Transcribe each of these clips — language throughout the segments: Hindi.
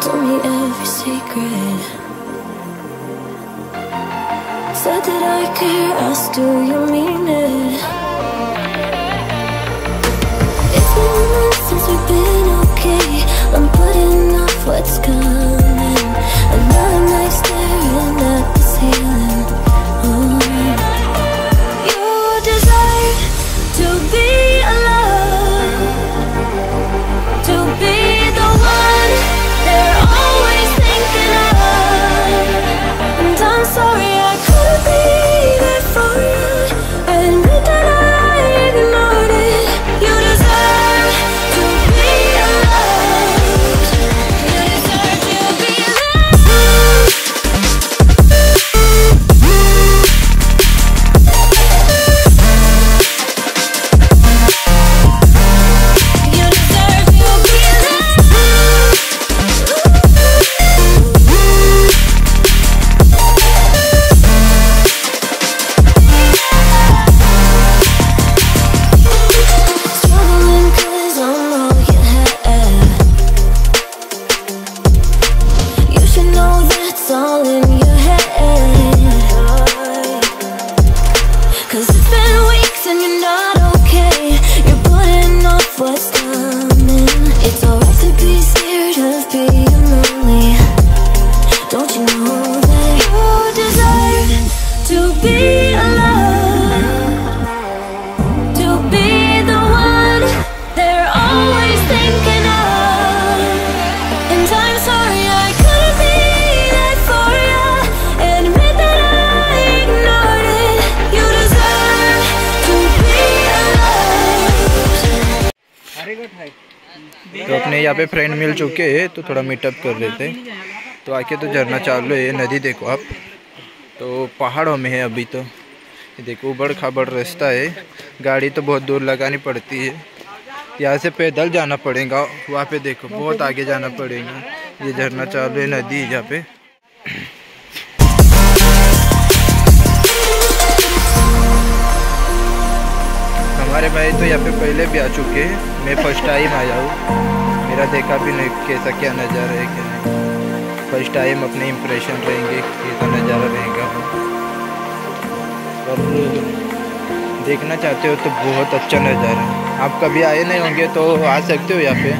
told me every secret. Said that I care, asked do you mean it? It's been अपने यहाँ पे फ्रेंड मिल चुके हैं तो थोड़ा मीटअप कर लेते हैं। तो आके तो झरना चालू है नदी देखो आप। तो पहाड़ों में है अभी तो। देखो, उबड़ खाबड़ रास्ता है। गाड़ी तो बहुत दूर लगानी पड़ती है। यहाँ से पैदल जाना पड़ेगा, वहाँ पे देखो, बहुत आगे जाना पड़ेगा। ये झरना चालू है, नदी है जहाँ पे। हमारे भाई तो यहाँ पे पहले भी आ चुके हैं। मैं फ़र्स्ट टाइम आया हूँ। मेरा देखा भी नहीं कैसा क्या नज़ारा है क्या नहीं। फ़र्स्ट टाइम अपने इम्प्रेशन रहेंगे कैसा नज़ारा रहेगा। और देखना चाहते हो तो बहुत अच्छा नज़ारा है। आप कभी आए नहीं होंगे तो आ सकते हो यहाँ पे,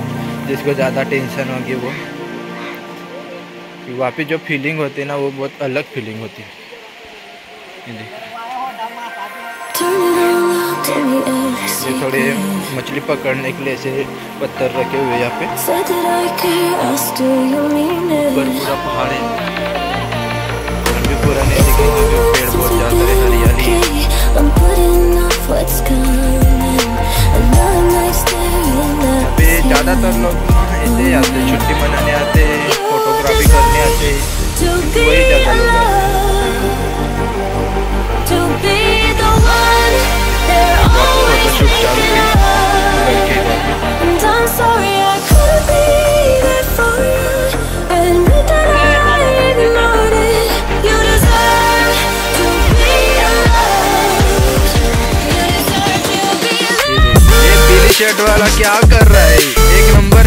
जिसको ज़्यादा टेंशन होगी वो। वहाँ पे जो फीलिंग होती है ना, वो बहुत अलग फीलिंग होती है। ये थोड़े मछली पकड़ने के लिए ऐसे पत्थर रखे हुए यहाँ पे। पूरा पहाड़ है। पेड़ बहुत ज़्यादातर लोग आते छुट्टी मनाने आते फोटोग्राफी करने आते वही ज़्यादा लोग आते शर्ट वाला क्या कर रहा है? एक नंबर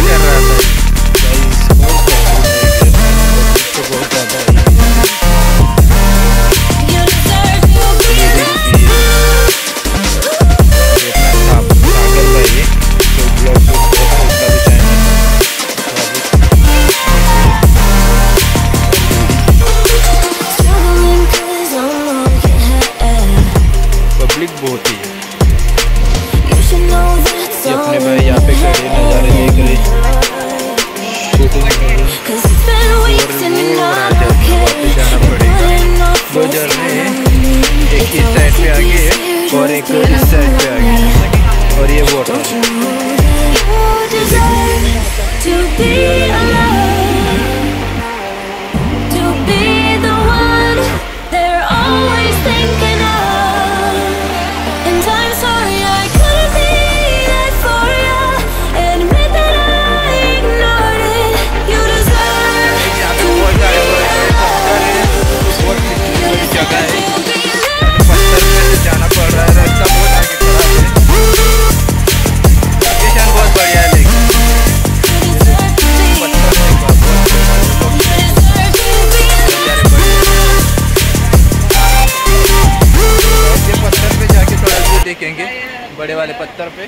बड़े वाले पत्थर पे।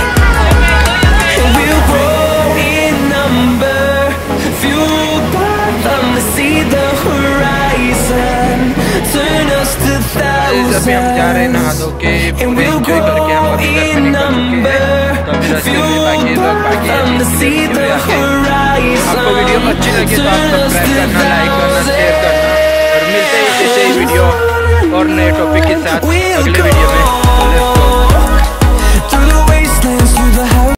guys हम जा रहे नहा धो के पूरे एंजॉय करके हम अभी घर पे निकल चुके हैं तो अभी रास्ते में बाकी लोग बाकी by them to see हैं। the आपको वीडियो अच्छी लगी तो आप सब्सक्राइब करना लाइक करना शेयर करना और मिलते हैं ऐसे ही वीडियो और नए टॉपिक के साथ अगले वीडियो में।